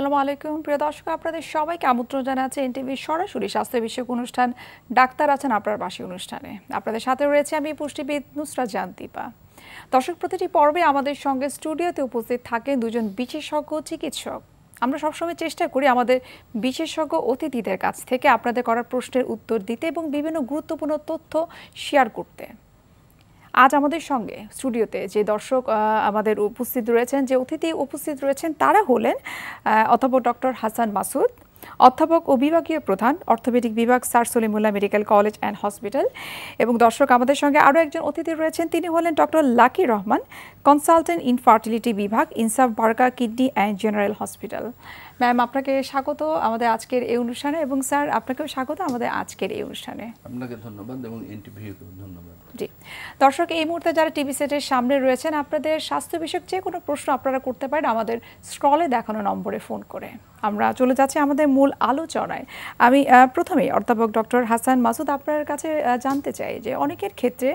আসসালামু আলাইকুম। প্রিয় দর্শক, আপনাদের সবাইকে আমন্ত্রণ জানাচ্ছে এনটিভির সরাসরি স্বাস্থ্য বিষয়ক অনুষ্ঠান ডাক্তার আছেন আপনার বাসী অনুষ্ঠানে। আপনাদের সাথে রয়েছে আমি পুষ্টিবিদ নুসরা জান্তিপা দর্শক, প্রতিটি পর্বে আমাদের সঙ্গে স্টুডিওতে উপস্থিত থাকেন দুজন বিশেষজ্ঞ চিকিৎসক। আমরা সবসময় চেষ্টা করি আমাদের বিশেষজ্ঞ অতিথিদের কাছ থেকে আপনাদের করার প্রশ্নের উত্তর দিতে এবং বিভিন্ন গুরুত্বপূর্ণ তথ্য শেয়ার করতে। আজ আমাদের সঙ্গে স্টুডিওতে যে দর্শক আমাদের উপস্থিত রয়েছেন, যে অতিথি উপস্থিত রয়েছেন, তারা হলেন অধ্যাপক ডক্টর হাসান মাসুদ, অধ্যাপক ও বিভাগীয় প্রধান, অর্থোপেডিক বিভাগ, sir Salimullah medical college and hospital. এবং দর্শক, আমাদের সঙ্গে আরও একজন অতিথি রয়েছেন, তিনি হলেন doctor Lucky Rahman, consultant in fertility বিভাগ, Insaf Barakah kidney and general hospital. Ma'am আপনাকে স্বাগত আমাদের আজকের এই অনুষ্ঠানে এবং স্যার আপনাকেও স্বাগত আমাদের আজকের এই অনুষ্ঠানে। আপনাকে ধন্যবাদ এবং এনটিভিকে ধন্যবাদ। জি। দর্শক এই মুহূর্তে যারা টিভি সেটের সামনে রয়েছেন আপনাদের স্বাস্থ্য বিষয়ক যে কোনো প্রশ্ন আপনারা করতে পারেন আমাদের স্ক্রলে দেখানো নম্বরে ফোন করে। আমরা চলে যাচ্ছি আমাদের মূল আলোচনায়। আমি প্রথমেই অধ্যাপক ডক্টর হাসান মাসুদ আপনার কাছে জানতে চাই যে অনেকের ক্ষেত্রে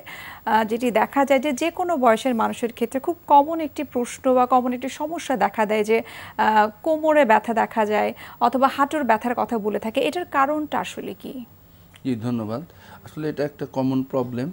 যেটি দেখা যায় যে যে কোনো বয়সের মানুষের ক্ষেত্রে খুব কমন একটি প্রশ্ন বা কমন একটি সমস্যা দেখা দেয় যে কোমরে ব্যথা দেখা যায় অথবা হাঁটুর ব্যথার কথা বলে থাকে। এটার কারণটা আসলে কি? জি, ধন্যবাদ। আসলে এটা একটা কমন প্রবলেম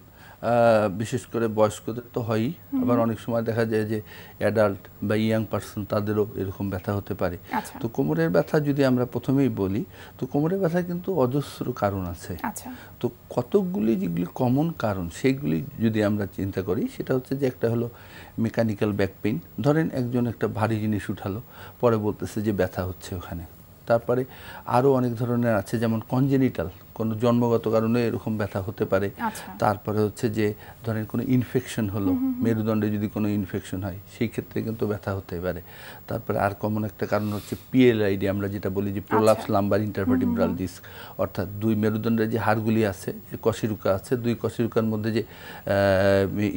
বিশেষ করে বয়স্কদের তো হয়ই। আবার অনেক সময় দেখা যায় যে অ্যাডাল্ট বা ইয়াং পার্সন তাদেরও এরকম ব্যথা হতে পারে। আচ্ছা। তো কোমরের ব্যথা যদি আমরা প্রথমেই বলি তো কোমরের ব্যথা কিন্তু অজস্র কারণ আছে। আচ্ছা। তো কতকগুলি যেগুলি কমন কারণ সেইগুলি যদি আমরা চিন্তা করি সেটা হচ্ছে যে একটা হলো মেকানিক্যাল ব্যাক পেইন ধরেন একজন একটা ভারী জিনিস উঠালো পরে বলতেছে যে ব্যথা হচ্ছে ওখানে। তারপরে আরও অনেক ধরনের আছে যেমন কনজেনিটাল কোনো জন্মগত কারণে এরকম ব্যথা হতে পারে। আচ্ছা। তারপরে হচ্ছে যে ধরেন কোনো ইনফেকশন হলো মেরুদণ্ডে যদি কোনো ইনফেকশন হয় সেই ক্ষেত্রে কিন্তু ব্যথা হতে পারে। তারপরে আর কমন একটা কারণ হচ্ছে পিএলআইডি আমরা যেটা বলি যে প্রোলাপস লাম্বার ইন্টারভার্টিব্রাল ডিস্ক অর্থাৎ দুই মেরুদণ্ডের যে হাড়গুলি আছে যে কশিরুকা আছে দুই কশিরুকার মধ্যে যে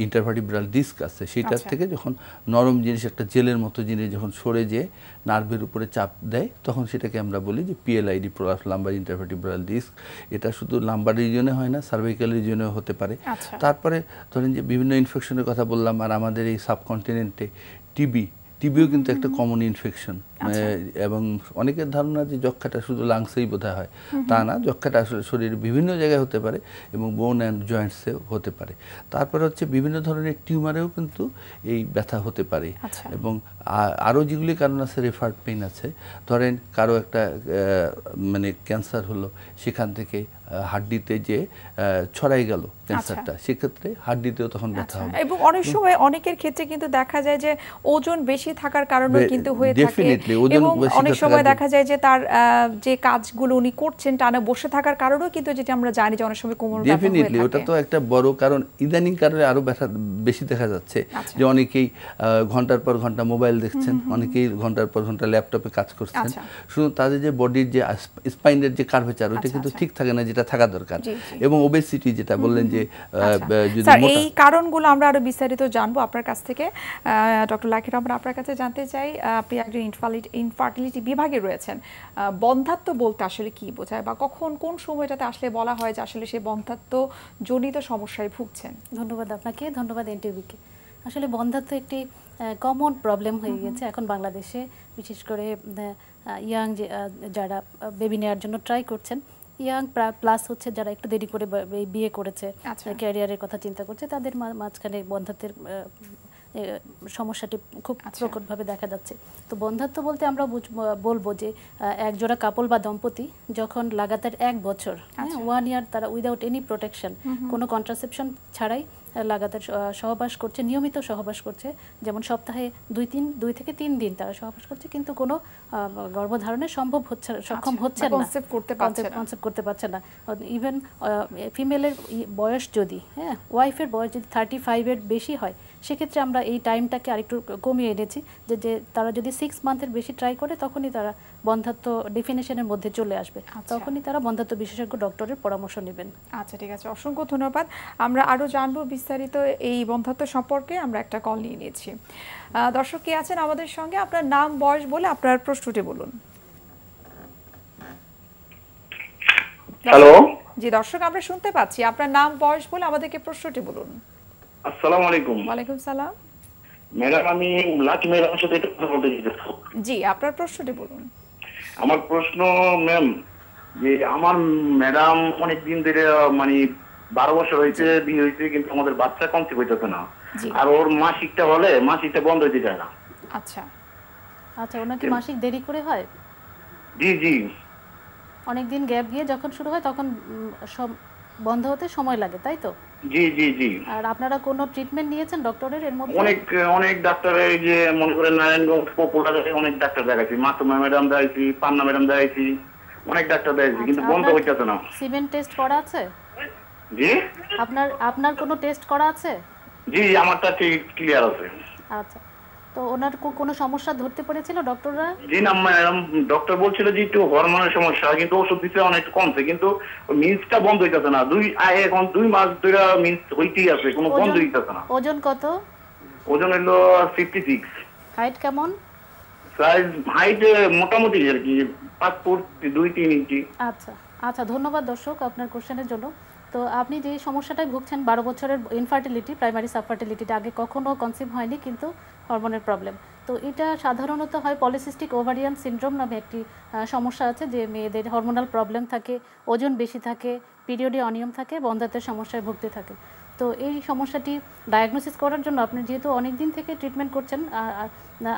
ইন্টারভার্টিব্রাল ডিস্ক আছে সেটার আচ্ছা। থেকে যখন নরম জিনিস একটা জেলের মতো জিনিস যখন সরে যেয়ে নার্ভের উপরে চাপ দেয় তখন সেটাকে আমরা বলি যে PLID prolapsed lumbar intervertebral disc এটা শুধু লাম্বার রিজনে হয় না সার্ভাইকাল রিজনেও হতে পারে আচ্ছা। তারপরে ধরেন যে বিভিন্ন ইনফেকশনের কথা বললাম আর আমাদের এই সাবকন্টিনেন্টে টিবি টিবিও কিন্তু একটা কমন ইনফেকশন। এবং অনেকের ধারণা যে যক্ষাটা শুধু লাংসেই বোধ হয়। তা না যক্ষাটা আসলে শরীরের বিভিন্ন জায়গায় হতে পারে এবং বোন অ্যান্ড জয়েন্টসেও হতে পারে। তারপরে হচ্ছে বিভিন্ন ধরনের টিউমারেও কিন্তু এই ব্যথা হতে পারে। আচ্ছা। এবং আরও যেগুলি কারণ আছে রেফার্ড পেইন আছে ধরেন কারও একটা মানে ক্যান্সার হলো সেখান থেকে হাড্ডিতে যে ছড়াই গেল ক্যান্সারটা সেক্ষেত্রে হাড্ডিতেও তখন ব্যথা আচ্ছা। হবে। এবং অনেক সময় অনেকের ক্ষেত্রে কিন্তু দেখা যায় যে ওজন বেশি থাকার কারণে কিন্তু হয়ে থাকে। এবং অনেক সময় দেখা যায় যে তার যে কাজগুলো উনি করছেন টানা বসে থাকার কারণেও কিন্তু যেটা আমরা জানি যে অনেক সময় কোমর ডেফিনেটলি ওটা তো একটা বড় কারণ ইদানিং কারণে আরও ব্যথা বেশি দেখা যাচ্ছে আচ্ছা। যে অনেকেই ঘণ্টার পর ঘণ্টা মোবাইল দেখছেন অনেকেই ঘণ্টার পর ঘণ্টা ল্যাপটপে কাজ করছেন আচ্ছা। শুধু তাদের যে বডির যে স্পাইনের যে কার্ভেচার ওটা আচ্ছা, কিন্তু। ঠিক থাকে না যেটা থাকা দরকার। এবং ওবেসিটি যেটা বললেন যে। যদি এই কারণগুলো আমরা আরও বিস্তারিত জানব আপনার কাছ থেকে ডক্টর লাকি রহমান আপনার কাছে জানতে চাই আপনি একজন ইনফার্টিলিটি বিভাগে রয়েছেন। বন্ধাত্ব বলতে আসলে কি বোঝায় বা কখন কোন সময়টাতে আসলে বলা হয় যে আসলে সে বন্ধাত্ব জনিত সমস্যায় ভুগছেন? ধন্যবাদ আপনাকে ধন্যবাদ এনটিভিকে। আসলে বন্ধাত্ব একটি কমন প্রবলেম হয়ে গেছে এখন বাংলাদেশে। বিশেষ করে ইয়াং যে যারা বেবি নেওয়ার জন্য ট্রাই করছেন ইয়াং প্লাস হচ্ছে যারা একটু দেরি করে বিয়ে করেছে আচ্ছা। ক্যারিয়ারের কথা চিন্তা করছে তাদের মাঝখানে বন্ধাত্বের সমস্যাটি খুব আচ্ছা। প্রকটভাবে দেখা যাচ্ছে। তো বন্ধাত্ব বলতে আমরা বলব যে একজোড়া কাপল বা দম্পতি যখন লাগাতার এক বছর আচ্ছা। ওয়ান ইয়ার তারা উইদাউট এনি প্রোটেকশন কোনো কন্ট্রাসেপশন ছাড়াই লাগাতার সহবাস করছে নিয়মিত সহবাস করছে। যেমন সপ্তাহে দুই তিন দুই থেকে তিন দিন তারা সহবাস করছে কিন্তু কোনো গর্ভধারণে সম্ভব হচ্ছে সক্ষম আচ্ছা, হচ্ছে না। করতে পারছে কনসেপ্ট করতে পারছে না। ইভেন ফিমেলের বয়স যদি হ্যাঁ ওয়াইফের বয়স যদি থার্টি ফাইভের বেশি হয় সেক্ষেত্রে আমরা এই টাইমটাকে আরেকটু কমিয়ে এনেছি যে যে তারা যদি সিক্স মান্থের বেশি ট্রাই করে তখনই তারা বন্ধাত্ব ডেফিনেশনের মধ্যে চলে আসবে। আচ্ছা। তখনই তারা বন্ধাত্ব বিশেষজ্ঞ ডক্টরের পরামর্শ নেবেন। আচ্ছা ঠিক আছে। অসংখ্য ধন্যবাদ। আমরা আরও জানব বিস্তারিত এই বন্ধাত্ব সম্পর্কে। আমরা একটা কল নিয়ে নিয়েছি। আহ, দর্শক কে আছেন আমাদের সঙ্গে? আপনার নাম বয়স বলে আপনার প্রশ্নটি বলুন। হ্যালো জি দর্শক আমরা শুনতে পাচ্ছি। আপনার নাম বয়স বলে আমাদেরকে প্রশ্নটি বলুন। আসসালামু আলাইকুম। ওয়ালাইকুম সালাম। ম্যাডাম আমি লাকি ম্যাডামের সাথে একটু কথা বলতে জি আপনার প্রশ্নটি বলুন। আমার প্রশ্ন ম্যাম যে আমার ম্যাডাম অনেক দিন ধরে মানে বারো বছর হয়েছে বিয়ে হয়েছে কিন্তু আমাদের বাচ্চা কনসিভ হইতেছে না। আর ওর মাসিকটা হলে মাসিকটা বন্ধ হইতে চায় না। আচ্ছা। আচ্ছা ওনার কি মাসিক দেরি করে হয়? জি জি। অনেক দিন গ্যাপ গিয়ে যখন শুরু হয় তখন সব- বন্ধ হতে সময় লাগে তাই তো? জি জি জি। আর আপনারা কোনো ট্রিটমেন্ট নিয়েছেন ডক্টরের এর মধ্যে? অনেক অনেক ডাক্তারের এই যে মনে করেন নারায়ণগঞ্জ পপুলার অনেক ডাক্তার দেখাইছি। মাসুমা ম্যাডাম দেখাইছি পান্না ম্যাডাম দেখাইছি অনেক ডাক্তার দেখাইছি কিন্তু আচ্ছা, বন্ধ হইতেছে না। সিমেন্ট টেস্ট করা আছে? জি? আপনার আপনার কোনো টেস্ট করা আছে? জি আমারটা ঠিক ক্লিয়ার আছে। আচ্ছা। তো ওনার কোনো সমস্যা ধরতে পেরেছিল ডক্টররা? জি না ম্যাডাম ডক্টর বলছিল যে একটু হরমোনের সমস্যা কিন্তু ওষুধ দিতে অনেক কমছে কিন্তু মিন্সটা বন্ধ হইতেছে না। দুই এখন দুই মাস ধরে মিন্স হইতেই আছে কোনো বন্ধ হইতেছে না। ওজন কত? ওজন হলো হাইট কেমন? সাইজ হাইট মোটামুটি আর কি ফুট দুই তিন ইঞ্চি। আচ্ছা আচ্ছা ধন্যবাদ দর্শক আপনার কোশ্চেনের জন্য। তো আপনি যে সমস্যাটায় ভুগছেন বারো বছরের ইনফার্টিলিটি প্রাইমারি সাবফার্টিলিটিটা আগে কখনো কনসিভ হয়নি কিন্তু হরমোনের প্রবলেম তো এটা সাধারণত হয় পলিসিস্টিক ওভারিয়ান সিন্ড্রোম নামে একটি সমস্যা আছে যে মেয়েদের হরমোনাল প্রবলেম থাকে, ওজন বেশি থাকে পিরিয়ডে অনিয়ম থাকে বন্ধাত্বের সমস্যায় ভুগতে থাকে। তো এই সমস্যাটি ডায়াগনোসিস করার জন্য আপনি যেহেতু অনেক দিন থেকে ট্রিটমেন্ট করছেন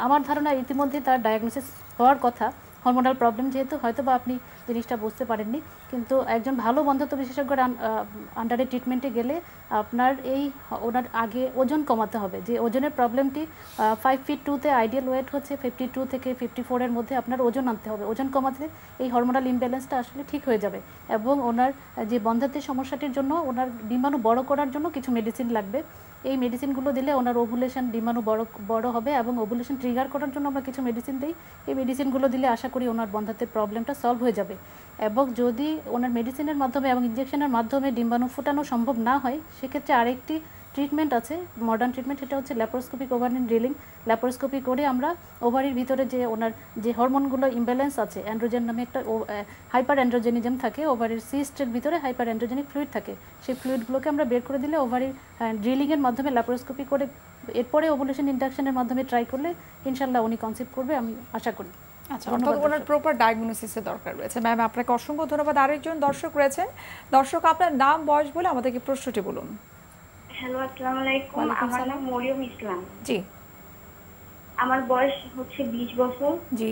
আমার ধারণা ইতিমধ্যে তার ডায়াগনোসিস হওয়ার কথা। হরমোনাল প্রবলেম যেহেতু হয়তো বা আপনি জিনিসটা বুঝতে পারেননি। কিন্তু একজন ভালো বন্ধত্ব বিশেষজ্ঞের আন্ডারে ট্রিটমেন্টে গেলে আপনার এই ওনার আগে ওজন কমাতে হবে। যে ওজনের প্রবলেমটি ফাইভ ফিট টুতে আইডিয়াল ওয়েট হচ্ছে ফিফটি টু থেকে ফিফটি ফোরের মধ্যে আপনার ওজন আনতে হবে। ওজন কমাতে এই হরমোনাল ইমব্যালেন্সটা আসলে ঠিক হয়ে যাবে। এবং ওনার যে বন্ধাত্বের সমস্যাটির জন্য, ওনার ডিম্বাণু বড় করার জন্য কিছু মেডিসিন লাগবে। এই মেডিসিনগুলো দিলে ওনার ওভুলেশন ডিম্বাণু বড় বড় হবে এবং ওভুলেশন ট্রিগার করার জন্য আমরা কিছু মেডিসিন দিই। এই মেডিসিনগুলো দিলে আশা করি ওনার বন্ধাত্বের প্রবলেমটা সলভ হয়ে যাবে। এবং যদি ওনার মেডিসিনের মাধ্যমে এবং ইঞ্জেকশনের মাধ্যমে ডিম্বাণু ফুটানো সম্ভব না হয়, সেক্ষেত্রে আরেকটি ট্রিটমেন্ট আছে মডার্ন ট্রিটমেন্ট সেটা হচ্ছে ল্যাপারোস্কোপিক ওভারিন ড্রিলিং ল্যাপারোস্কোপি করে আমরা ওভারির ভিতরে যে ওনার যে হরমোনগুলো ইমব্যালেন্স আছে অ্যান্ড্রোজেন নামে একটা হাইপার অ্যান্ড্রোজেনিজম থাকে ওভারির সিস্টের ভিতরে হাইপার অ্যান্ড্রোজেনিক ফ্লুইড থাকে। সেই ফ্লুইডগুলোকে আমরা বের করে দিলে ওভারির ড্রিলিংয়ের মাধ্যমে ল্যাপারোস্কোপি করে এরপরে ওভুলেশন ইন্ডাকশনের মাধ্যমে ট্রাই করলে ইনশাল্লাহ উনি কনসিভ করবে আমি আশা করি। আচ্ছা ধন্যবাদ অর্থাৎ ওনার প্রপার ডায়াগনোসিসের দরকার রয়েছে। ম্যাম আপনাকে অসংখ্য ধন্যবাদ। আরেকজন দর্শক রয়েছেন। দর্শক আপনার নাম বয়স বলে আমাদেরকে প্রশ্নটি বলুন। হ্যালো আসসালামু আলাইকুম। আমার নাম মরিয়ম ইসলাম। জি। আমার বয়স হচ্ছে বিশ বছর। জি।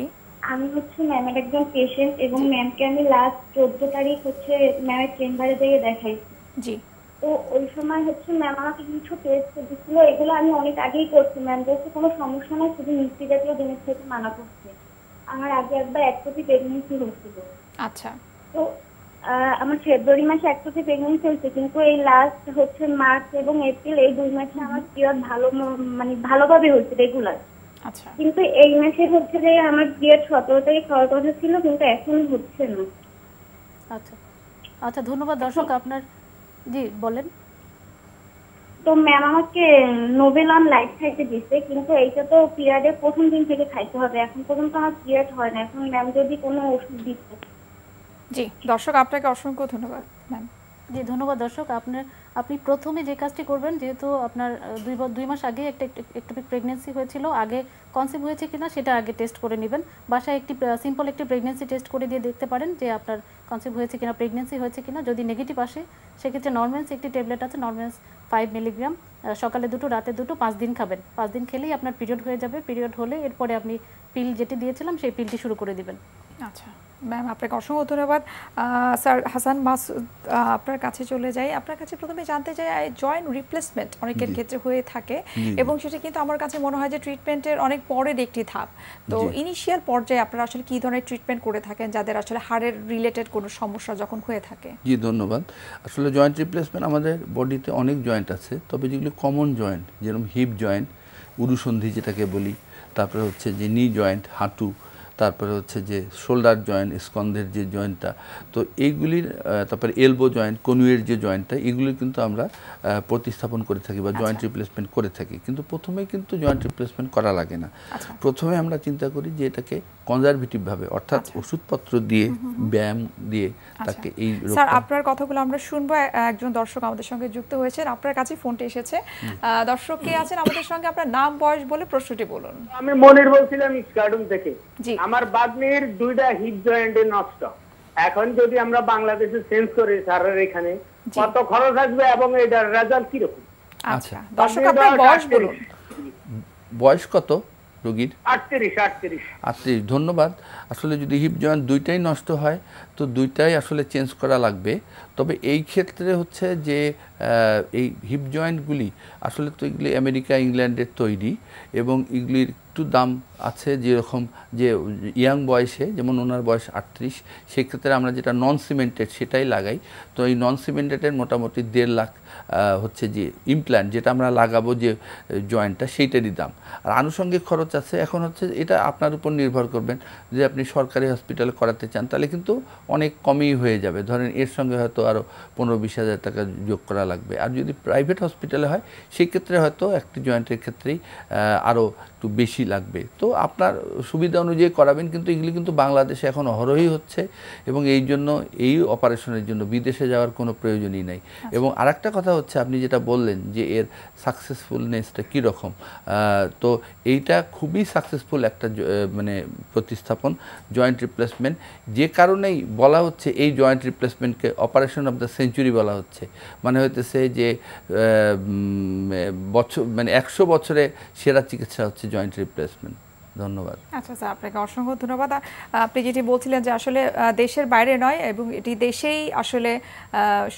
আমি হচ্ছে ম্যামের একজন পেশেন্ট এবং ম্যামকে আমি লাস্ট চোদ্দ তারিখ হচ্ছে ম্যামের চেম্বারে যেয়ে দেখাই। জি। তো ওই সময় হচ্ছে ম্যাম আমাকে কিছু টেস্ট দিচ্ছিল। এগুলো আমি অনেক আগেই করছি। ম্যাম বলছে কোনো সমস্যা নেই শুধু মিষ্টি জাতীয় জিনিস থেকে মানা করছে। আমার আগে একবার এক কোটি প্রেগনেন্সি হয়েছিল আচ্ছা। তো আমার ফেব্রুয়ারি মাসে এক কোটি প্রেগনেন্সি হয়েছে কিন্তু এই লাস্ট হচ্ছে মার্চ এবং এপ্রিল এই দুই মাসে আমার পিরিয়ড ভালো মানে ভালোভাবে হচ্ছে রেগুলার আচ্ছা। কিন্তু এই মাসে হচ্ছে যে আমার পিরিয়ড সতেরো তারিখ হওয়ার কথা ছিল কিন্তু এখন হচ্ছে না। আচ্ছা। আচ্ছা ধন্যবাদ দর্শক আপনার জি বলেন। তো ম্যাম আমাকে নোবেল অন লাইফ খাইতে দিচ্ছে কিন্তু এইটা তো পিরিয়ডের প্রথম দিন থেকে খাইতে হবে। এখন পর্যন্ত আমার পিরিয়ড হয় না। এখন ম্যাম যদি কোনো ওষুধ দিচ্ছে জি, দর্শক, আপনাকে অসংখ্য ধন্যবাদ ম্যাম জি, ধন্যবাদ দর্শক। আপনার, আপনি প্রথমে যে কাজটি করবেন, যেহেতু আপনার দুই দুই মাস আগে একটা একটপিক প্রেগনেন্সি হয়েছিল, আগে কনসিভ হয়েছে কিনা সেটা আগে টেস্ট করে নেবেন। বাসায় একটি সিম্পল একটি প্রেগনেন্সি টেস্ট করে দিয়ে দেখতে পারেন যে আপনার কনসিভ হয়েছে কিনা প্রেগনেন্সি হয়েছে কিনা। যদি নেগেটিভ আসে, সেক্ষেত্রে নর্মেন্স একটি ট্যাবলেট আছে নর্মেন্স ফাইভ মিলিগ্রাম সকালে দুটো রাতে দুটো পাঁচ দিন খাবেন। পাঁচ দিন খেলেই আপনার পিরিয়ড হয়ে যাবে। পিরিয়ড হলে এরপরে আপনি পিল যেটি দিয়েছিলাম সেই পিলটি শুরু করে দিবেন। আচ্ছা। ম্যাম আপনাকে অসংখ্য ধন্যবাদ। স্যার হাসান মাসুদ আপনার কাছে চলে যাই। আপনার কাছে প্রথমে জানতে চাই জয়েন্ট রিপ্লেসমেন্ট অনেকের ক্ষেত্রে হয়ে থাকে এবং সেটা কিন্তু আমার কাছে মনে হয় যে ট্রিটমেন্টের অনেক পরের একটি ধাপ। তো ইনিশিয়াল পর্যায়ে আপনারা আসলে কী ধরনের ট্রিটমেন্ট করে থাকেন যাদের আসলে হাড়ের রিলেটেড কোনো সমস্যা যখন হয়ে থাকে? জি ধন্যবাদ। আসলে জয়েন্ট রিপ্লেসমেন্ট আমাদের বডিতে অনেক জয়েন্ট আছে। তবে যেগুলো কমন জয়েন্ট যেরকম হিপ জয়েন্ট উরুসন্ধি যেটাকে বলি তারপরে হচ্ছে যে নি জয়েন্ট হাঁটু তারপরে হচ্ছে যে শোল্ডার জয়েন্ট স্কন্ধের যে জয়েন্টটা তো এইগুলির তারপরে এলবো জয়েন্ট কনুয়ের যে জয়েন্টটা এগুলি কিন্তু আমরা আহ, প্রতিস্থাপন করে থাকি বা জয়েন্ট রিপ্লেসমেন্ট করে থাকি। কিন্তু প্রথমে কিন্তু জয়েন্ট রিপ্লেসমেন্ট করা লাগে না। আচ্ছা। প্রথমে আমরা চিন্তা করি যে এটাকে কনজারভেটিভ ভাবে অর্থাৎ ওষুধপত্র দিয়ে ব্যায়াম দিয়ে তাকে এই আচ্ছা। স্যার আপনার কথাগুলো আমরা শুনব। একজন দর্শক আমাদের সঙ্গে যুক্ত হয়েছেন। আপনার কাছে ফোনটি এসেছে। আহ, দর্শক কে আছেন আমাদের সঙ্গে? আপনার নাম বয়স বলে প্রশ্নটি বলুন। আমি মনির বলছিলাম স্কার্ডুম থেকে। জি। আমার বাগ্নির দুইটা হিপ জয়েন্টে নষ্ট। এখন যদি আমরা বাংলাদেশে চেঞ্জ করি স্যারের এখানে কত খরচ আসবে এবং এটার রেজাল্ট কীরকম? আচ্ছা দর্শক আপনার বয়স বলুন। বয়স কত রোগীর? আটত্রিশ আটত্রিশ। আটত্রিশ ধন্যবাদ। আসলে যদি হিপ জয়েন্ট দুইটাই নষ্ট হয় তো দুইটাই আসলে চেঞ্জ করা লাগবে। তবে এই ক্ষেত্রে হচ্ছে যে এই হিপ জয়েন্টগুলি আসলে তো এগুলি আমেরিকা, ইংল্যান্ডের তৈরি এবং এগুলির একটু দাম আছে যেরকম যে ইয়াং বয়সে, যেমন ওনার বয়স আটত্রিশ, সেক্ষেত্রে আমরা যেটা নন সিমেন্টেড সেটাই লাগাই। তো এই নন সিমেন্টেডের মোটামুটি দেড় লাখ হচ্ছে যে ইমপ্ল্যান্ট যেটা আমরা লাগাবো যে জয়েন্টটা সেইটারই দাম। আর আনুষঙ্গিক খরচ আছে। এখন হচ্ছে এটা আপনার উপর নির্ভর করবেন। যে আপনি সরকারি হসপিটালে করাতে চান, তাহলে কিন্তু অনেক কমই হয়ে যাবে। ধরেন এর সঙ্গে হয়তো আরও পনেরো বিশ হাজার টাকা যোগ করা লাগবে। আর যদি প্রাইভেট হসপিটালে হয়, সেই ক্ষেত্রে হয়তো একটি জয়েন্টের ক্ষেত্রেই আরও একটু বেশি লাগবে। তো আপনার সুবিধা অনুযায়ী করাবেন কিন্তু এগুলি কিন্তু বাংলাদেশে এখন অহরহই হচ্ছে এবং এই জন্য এই অপারেশনের জন্য বিদেশে যাওয়ার কোনো প্রয়োজনই নাই। এবং আরেকটা কথা হচ্ছে আপনি যেটা বললেন যে এর সাকসেসফুলনেসটা কীরকম তো এইটা খুবই সাকসেসফুল একটা মানে প্রতিস্থাপন জয়েন্ট রিপ্লেসমেন্ট যে কারণেই বলা হচ্ছে এই জয়েন্ট রিপ্লেসমেন্টকে অপারেশন অফ দ্য সেঞ্চুরি বলা হচ্ছে। মানে হইতেছে যে বছর মানে একশো বছরে সেরা চিকিৎসা হচ্ছে জয়েন্ট রিপ্লেসমেন্ট ধন্যবাদ। আচ্ছা স্যার আপনাকে অসংখ্য ধন্যবাদ। আপনি যেটি বলছিলেন যে আসলে দেশের বাইরে নয় এবং এটি দেশেই আসলে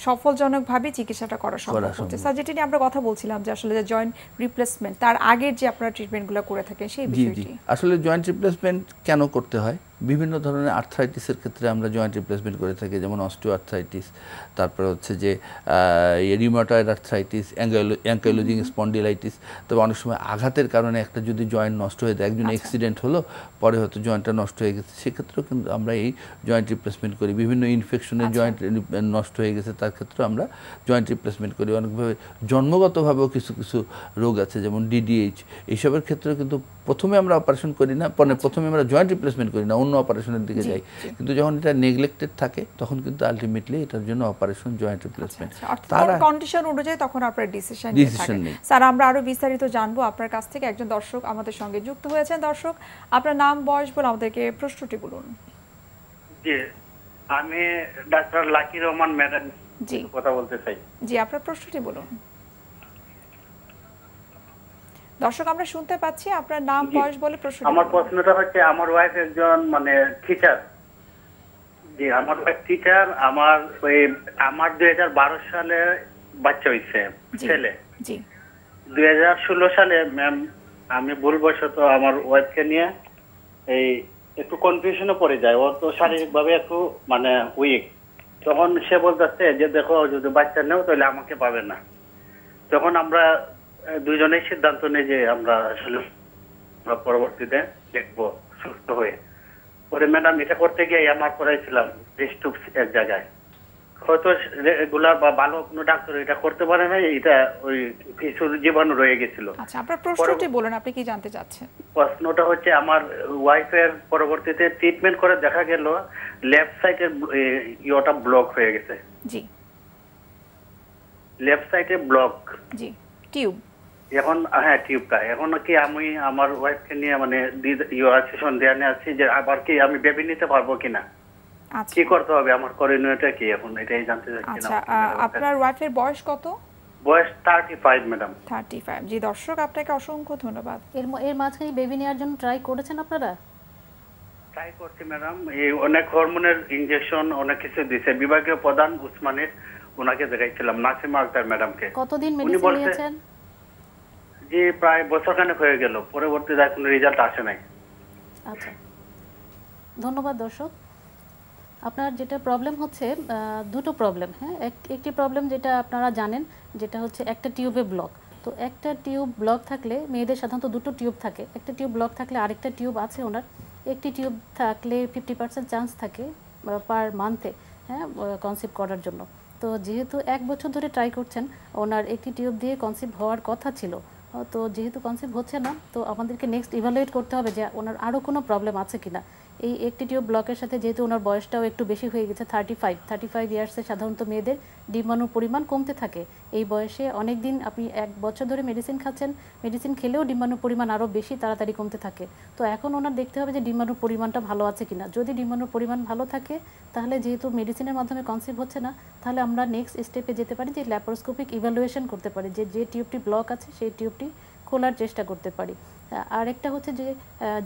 সফলজনকভাবে চিকিৎসাটা করা সম্ভব হচ্ছে। স্যার যেটি নিয়ে আমরা কথা বলছিলাম যে আসলে যে জয়েন্ট রিপ্লেসমেন্ট তার আগের যে আপনারা ট্রিটমেন্টগুলো করে থাকেন সেই বিষয়টি। আসলে জয়েন্ট রিপ্লেসমেন্ট কেন করতে হয়? বিভিন্ন ধরনের আর্থ্রাইটিসের ক্ষেত্রে আমরা জয়েন্ট রিপ্লেসমেন্ট করে থাকি যেমন অস্টিও আর্থ্রাইটিস তারপরে হচ্ছে যে রিমোটয়েড আর্থ্রাইটিস অ্যাঙ্কাইলোজিং স্পন্ডিলাইটিস তবে অনেক সময় আঘাতের কারণে একটা যদি জয়েন্ট নষ্ট হয়ে যায় একজন অ্যাক্সিডেন্ট হলো পরে হয়তো জয়েন্টটা নষ্ট হয়ে গেছে সেক্ষেত্রেও কিন্তু আমরা এই জয়েন্ট রিপ্লেসমেন্ট করি। বিভিন্ন ইনফেকশনের জয়েন্ট নষ্ট হয়ে গেছে তার ক্ষেত্রেও আমরা জয়েন্ট রিপ্লেসমেন্ট করি। অনেকভাবে জন্মগতভাবেও কিছু কিছু রোগ আছে যেমন ডিডিএইচ এইসবের ক্ষেত্রেও কিন্তু প্রথমে আমরা অপারেশন করি না মানে প্রথমে আমরা জয়েন্ট রিপ্লেসমেন্ট করি না অন্য অপারেশনের দিকে যাই। কিন্তু যখন এটা নেগলেক্টেড থাকে তখন কিন্তু আলটিমেটলি এটার জন্য অপারেশন জয়েন্ট রিপ্লেসমেন্ট তারা কন্ডিশন অনুযায়ী তখন আপনারা ডিসিশন নেই। স্যার আমরা আরও বিস্তারিত জানব আপনার কাছ থেকে। একজন দর্শক আমাদের সঙ্গে যুক্ত হয়েছেন। দর্শক আপনার নাম বয়স বলে আমাদেরকে প্রশ্নটি বলুন। জি আমি ডাক্তার লাকি রহমান ম্যাডাম জি। কথা বলতে চাই। জি আপনার প্রশ্নটি বলুন। দর্শক আমরা শুনতে পাচ্ছি আপনার নাম বয়স বলে প্রশ্ন আমার প্রশ্নটা হচ্ছে আমার ওয়াইফ একজন মানে টিচার জি আমার ওয়াইফ টিচার আমার ওই আমার দুই হাজার বারো সালে বাচ্চা হয়েছে ছেলে। জি। দুই হাজার ষোলো সালে ম্যাম আমি ভুলবশত আমার ওয়াইফকে নিয়ে এই একটু কনফিউশনে পড়ে যায়। ও তো শারীরিকভাবে একটু মানে উইক তখন সে বলতেছে যে দেখো যদি বাচ্চা নেও তাহলে আমাকে পাবে না। তখন আমরা দুজনেই সিদ্ধান্ত নিই যে আমরা আসলে আমরা পরবর্তীতে দেখব সুস্থ হয়ে। পরে ম্যাডাম এটা করতে গিয়ে আমার করাইছিলাম রিস্টুপ এক জায়গায়। হয়তো রেগুলার বা ভালো কোনো ডাক্তার এটা করতে পারে না এটা ওই কিছুর জীবাণু রয়ে গেছিল। আচ্ছা আপনার প্রশ্নটি বলুন আপনি কি জানতে চাচ্ছেন? প্রশ্নটা হচ্ছে আমার ওয়াইফের পরবর্তীতে ট্রিটমেন্ট করে দেখা গেল লেফট সাইডের ইয়েটা ব্লক হয়ে গেছে। জি। লেফট সাইডে ব্লক জি টিউব এখন হ্যাঁ টিউবটা এখন কি আমি আমার ওয়াইফকে নিয়ে মানে ইয়ে সেশন দেওয়া নিয়ে আছি যে আবার কি আমি বেবি নিতে পারব কিনা? আচ্ছা। কি করতে হবে? আমার করণীয়টা কি এখন? এটাই জানতে চাচ্ছি আচ্ছা আপনার ওয়াইফের বয়স কত? বয়স thirty five madam thirty five জি দর্শক আপনাকে অসংখ্য ধন্যবাদ। এর এর মাঝখানে বেবি নেওয়ার জন্য ট্রাই করেছেন আপনারা? ট্রাই করছি ম্যাডাম এই অনেক হরমোনের ইনজেকশন অনেক কিছু দিছে। বিভাগীয় প্রধান উসমানের ওনাকে দেখাইছিলাম নাসিমা আক্তার ম্যাডামকে কতদিন মেডিসিন নিয়েছেন? যে প্রায় বছরখানেক হয়ে গেল পরবর্তীতে এখন রেজাল্ট আসে নাই। আচ্ছা। ধন্যবাদ দর্শক। আপনার যেটা প্রবলেম হচ্ছে দুটো প্রবলেম হ্যাঁ? একটি প্রবলেম যেটা আপনারা জানেন, যেটা হচ্ছে একটা টিউবে ব্লক তো একটা টিউব ব্লক থাকলে, মেয়েদের সাধারণত দুটো টিউব থাকে। একটা টিউব ব্লক থাকলে আরেকটা টিউব আছে ওনার। একটি টিউব থাকলে ফিফটি পার্সেন্ট চান্স থাকে পার মান্থে হ্যাঁ কনসিভ করার জন্য। তো যেহেতু এক বছর ধরে ট্রাই করছেন, ওনার একটি টিউব দিয়ে কনসিভ হওয়ার কথা ছিল তো যেহেতু কনসিভ হচ্ছে না, তো আমাদেরকে নেক্সট ইভালুয়েট করতে হবে যে ওনার আরও কোনো প্রবলেম আছে কিনা। এই একটি টিউব ব্লকের সাথে, যেহেতু ওনার বয়সটাও একটু বেশি হয়ে গেছে থার্টি ফাইভ থার্টি ফাইভ ইয়ার্সে সাধারণত মেয়েদের ডিম্বাণুর পরিমাণ কমতে থাকে। এই বয়সে অনেক দিন আপনি এক বছর ধরে মেডিসিন খাচ্ছেন মেডিসিন খেলেও ডিম্বাণুর পরিমাণ আরও বেশি তাড়াতাড়ি কমতে থাকে। তো এখন ওনার দেখতে হবে যে ডিম্বাণুর পরিমাণটা ভালো আছে কিনা। যদি ডিম্বাণুর পরিমাণ ভালো থাকে, তাহলে যেহেতু মেডিসিনের মাধ্যমে কনসিভ হচ্ছে না, তাহলে আমরা নেক্সট স্টেপে যেতে পারি যে ল্যাপারোস্কোপিক ইভ্যালুয়েশন করতে পারি, যে যে টিউবটি ব্লক আছে, সেই টিউবটি খোলার চেষ্টা করতে পারি। আরেকটা হচ্ছে যে